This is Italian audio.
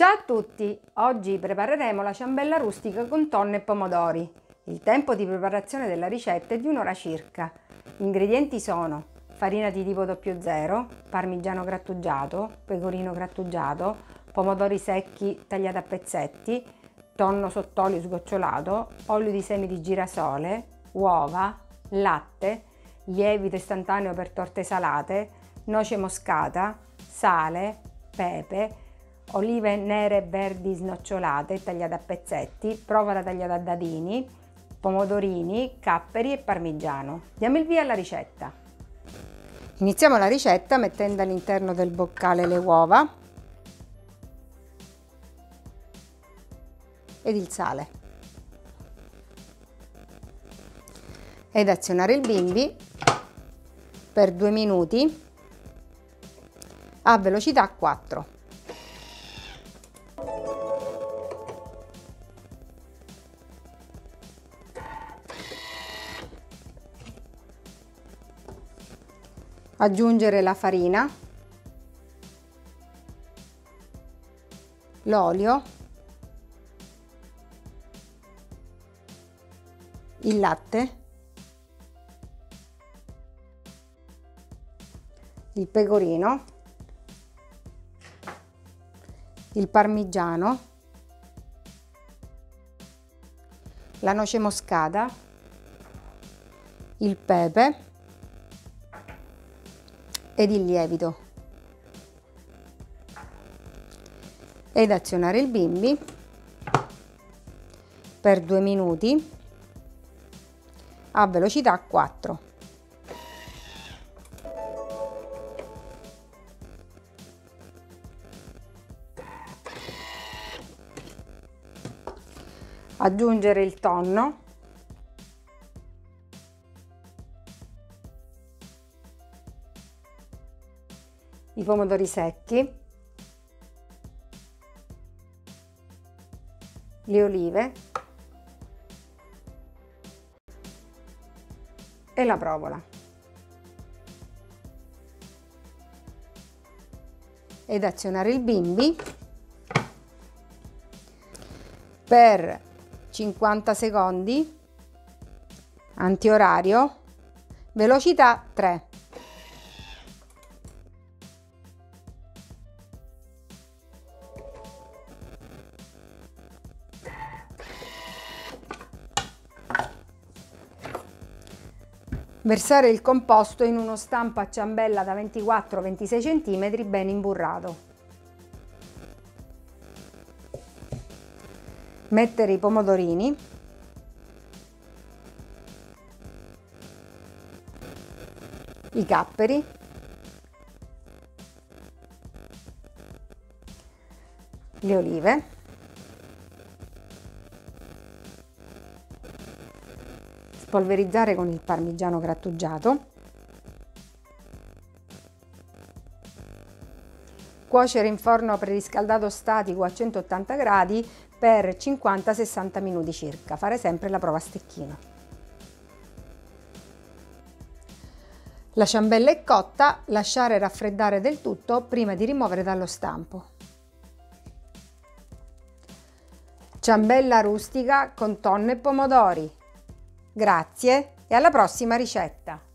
Ciao a tutti! Oggi prepareremo la ciambella rustica con tonno e pomodori. Il tempo di preparazione della ricetta è di un'ora circa. Gli ingredienti sono farina di tipo 00, parmigiano grattugiato, pecorino grattugiato, pomodori secchi tagliati a pezzetti, tonno sott'olio sgocciolato, olio di semi di girasole, uova, latte, lievito istantaneo per torte salate, noce moscata, sale, pepe, olive nere e verdi snocciolate tagliate a pezzetti, provola tagliata a dadini, pomodorini, capperi e parmigiano. Diamo il via alla ricetta. Iniziamo la ricetta mettendo all'interno del boccale le uova ed il sale. Ed azionare il bimbi per due minuti a velocità 4. Aggiungere la farina, l'olio, il latte, il pecorino, il parmigiano, la noce moscata, il pepe, ed il lievito ed azionare il bimbi per due minuti a velocità 4. Aggiungere il tonno i pomodori secchi, le olive e la provola. Ed azionare il bimbi per 50 secondi, antiorario, velocità 3. Versare il composto in uno stampo a ciambella da 24-26 cm ben imburrato. Mettere i pomodorini. I capperi. Le olive. Spolverizzare con il parmigiano grattugiato, cuocere in forno preriscaldato statico a 180 gradi per 50-60 minuti circa, fare sempre la prova a stecchino. La ciambella è cotta, lasciare raffreddare del tutto prima di rimuovere dallo stampo. Ciambella rustica con tonno e pomodori. Grazie e alla prossima ricetta!